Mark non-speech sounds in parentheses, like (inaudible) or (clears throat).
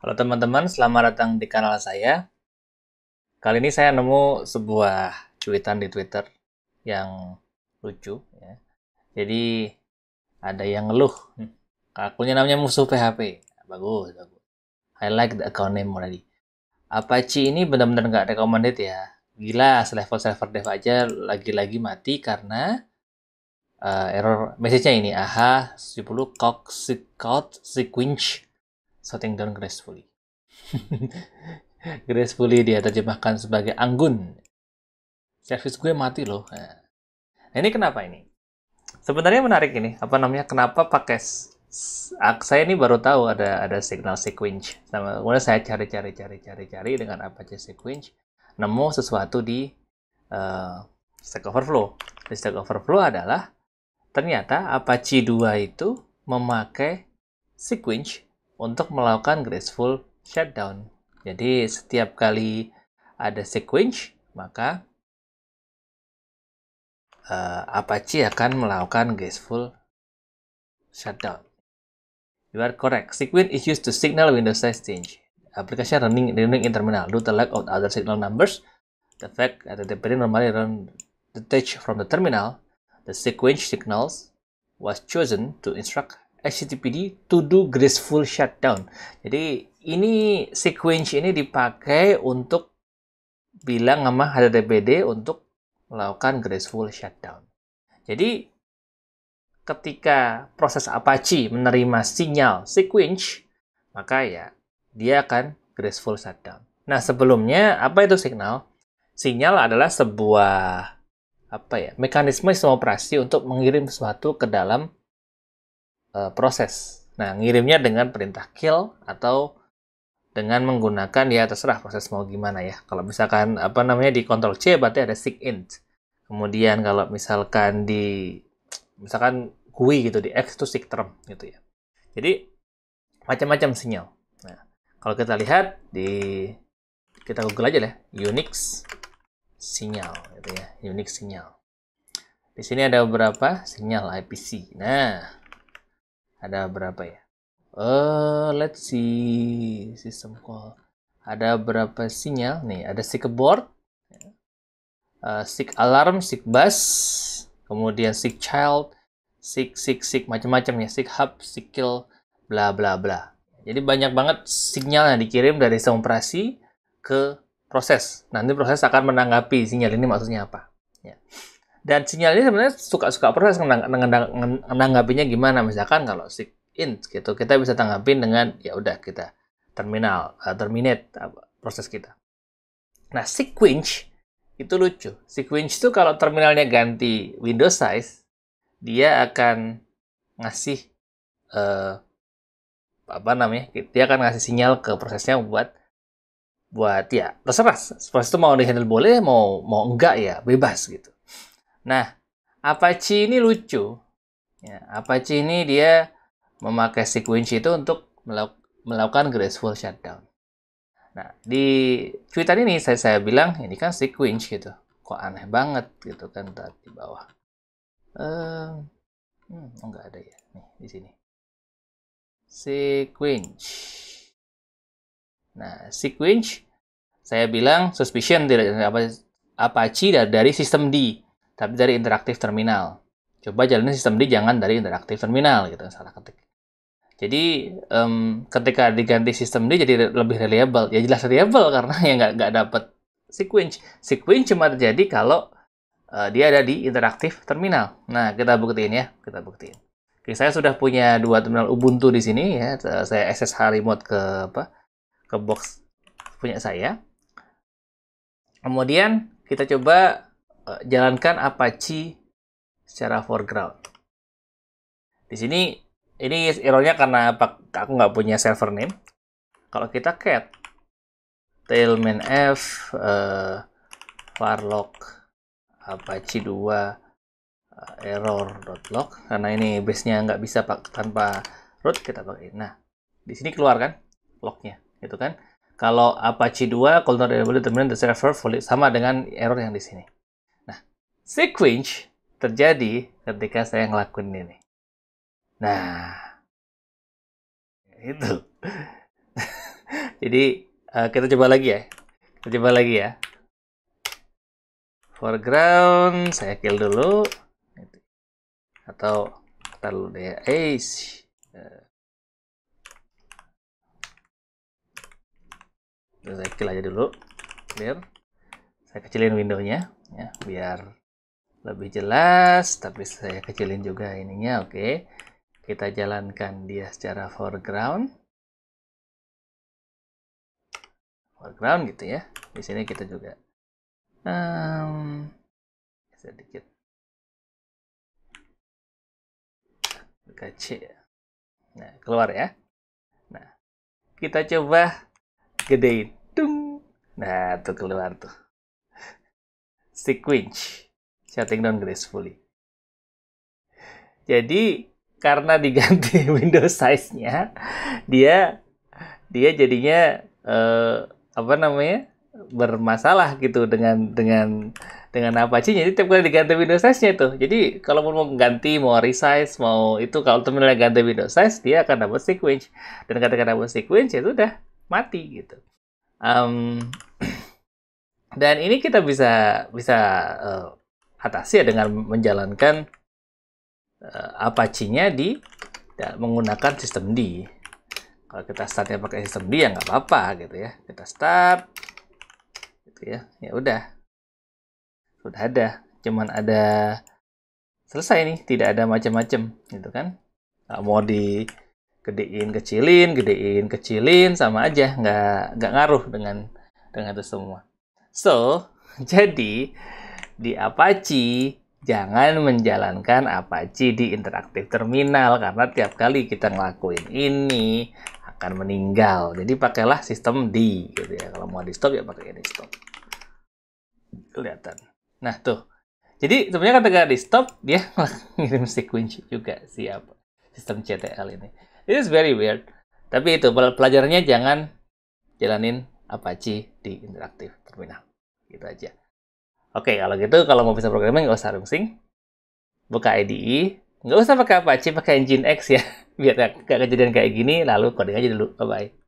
Halo teman-teman, selamat datang di kanal saya. Kali ini saya nemu sebuah cuitan di Twitter yang lucu. Ya. Jadi ada yang ngeluh. Hmm, akunnya namanya musuh PHP. Bagus, bagus. I like the account name already. Apache ini benar-benar nggak recommended ya. Gila, selevel server dev aja lagi-lagi mati karena uh, error message-nya ini aha 10 cock sequence Shutting down gracefully. (laughs) gracefully dia terjemahkan sebagai anggun. Service gue mati loh. Nah, ini kenapa ini? Sebenarnya menarik ini. Apa namanya? Kenapa pakai saya ini baru tahu ada ada signal sequence. Sama kemudian saya cari-cari cari-cari cari dengan apa aja sequence, nemu sesuatu di uh, Stack Overflow. Di Stack Overflow adalah ternyata Apache 2 itu memakai sequence untuk melakukan graceful shutdown. Jadi setiap kali ada sequence, maka uh, Apache akan melakukan graceful shutdown. You are correct. Sequence is used to signal Windows size change. Application running running in terminal due to lack of other signal numbers. The fact that the PC normally run detached from the terminal, the sequence signals was chosen to instruct HTTPD to do graceful shutdown. Jadi ini sequence ini dipakai untuk bilang sama HTTPD untuk melakukan graceful shutdown. Jadi ketika proses Apache menerima sinyal sequence, maka ya dia akan graceful shutdown. Nah, sebelumnya apa itu signal? Sinyal adalah sebuah apa ya, mekanisme sistem operasi untuk mengirim sesuatu ke dalam uh, proses. Nah, ngirimnya dengan perintah kill atau dengan menggunakan ya terserah proses mau gimana ya. Kalau misalkan apa namanya di Ctrl C berarti ada seek int. Kemudian kalau misalkan di misalkan GUI gitu di X itu seek term gitu ya. Jadi macam-macam sinyal. Nah, kalau kita lihat di kita Google aja lah Unix sinyal gitu ya, Unix sinyal. Di sini ada beberapa sinyal IPC. Nah, ada berapa ya? Uh, let's see system call. Ada berapa sinyal nih? Ada seek board, uh, seek alarm, seek bus, kemudian seek child, seek seek seek macam-macam ya, seek hub, seek kill, bla bla bla. Jadi banyak banget sinyal yang dikirim dari sistem operasi ke proses. Nanti proses akan menanggapi sinyal ini maksudnya apa. Ya. Dan sinyal ini sebenarnya suka-suka proses menanggapinya gimana. Misalkan kalau seek int gitu, kita bisa tanggapin dengan ya udah kita terminal, uh, terminate uh, proses kita. Nah, sequence itu lucu. Sequence itu kalau terminalnya ganti Windows size, dia akan ngasih uh, apa namanya? Dia akan ngasih sinyal ke prosesnya buat buat ya terserah proses itu mau dihandle boleh mau mau enggak ya bebas gitu Nah, Apache ini lucu. Ya, Apache ini dia memakai sequence itu untuk melakukan graceful shutdown. Nah, di Twitter ini saya saya bilang ini kan sequence gitu. Kok aneh banget gitu kan di bawah. Uh, hmm, enggak ada ya. Nih, di sini. Sequence. Nah, sequence saya bilang suspicion tidak apa Apache dari sistem D tapi dari interaktif terminal. Coba jalanin sistem D jangan dari interaktif terminal gitu, salah ketik. Jadi um, ketika diganti sistem D jadi lebih reliable. Ya jelas reliable (laughs) karena ya nggak nggak dapat sequence. Sequence cuma terjadi kalau uh, dia ada di interaktif terminal. Nah kita buktiin ya, kita buktiin. Oke, saya sudah punya dua terminal Ubuntu di sini ya. Saya SSH remote ke apa? Ke box punya saya. Kemudian kita coba uh, jalankan Apache secara foreground. Di sini ini errornya karena aku nggak punya server name. Kalau kita cat tailman f uh, varlog apache 2 uh, error.log karena ini base-nya nggak bisa pak tanpa root kita pakai. Nah, di sini keluar kan lognya, gitu kan? Kalau Apache 2 kalau determine the server fully sama dengan error yang di sini sequence terjadi ketika saya ngelakuin ini. Nah, itu. (laughs) Jadi uh, kita coba lagi ya. Kita coba lagi ya. Foreground saya kill dulu. Atau dulu deh. Uh, saya kill aja dulu. Clear. Saya kecilin windownya ya biar lebih jelas tapi saya kecilin juga ininya oke. Kita jalankan dia secara foreground. Foreground gitu ya. Di sini kita juga um, sedikit. Kecil. Nah keluar ya. Nah kita coba gedein. Tung nah tuh keluar tuh. Sequence shutting down gracefully. Jadi karena diganti (laughs) window size-nya, dia dia jadinya eh, apa namanya bermasalah gitu dengan dengan dengan Apache jadi tiap kali diganti window size-nya itu. Jadi kalau mau ganti mau resize mau itu kalau terminalnya ganti window size dia akan dapat sequence. Dan ketika dapat sequence ya sudah mati gitu. Um, (clears throat) dan ini kita bisa bisa uh, atasi ya dengan menjalankan uh, Apache-nya di ya, menggunakan sistem D. Kalau kita startnya pakai sistem D ya nggak apa-apa gitu ya. Kita start, gitu ya. Ya udah, sudah ada. Cuman ada selesai nih, tidak ada macam-macam gitu kan. Nggak mau di gedein kecilin, gedein kecilin sama aja, nggak nggak ngaruh dengan dengan itu semua. So (laughs) jadi di Apache jangan menjalankan Apache di interaktif terminal karena tiap kali kita ngelakuin ini akan meninggal. Jadi pakailah sistem D gitu ya. Kalau mau di stop ya pakai ini stop. Kelihatan. Nah, tuh. Jadi sebenarnya ketika di stop dia (laughs) ngirim sequence juga siapa sistem CTL ini. It is very weird. Tapi itu pelajarannya jangan jalanin Apache di interaktif terminal. Gitu aja. Oke, kalau gitu kalau mau bisa programming nggak usah rungsing. Buka IDE. Nggak usah pakai Apache, pakai Nginx ya. (laughs) Biar nggak kejadian kayak gini, lalu coding aja dulu. Bye-bye.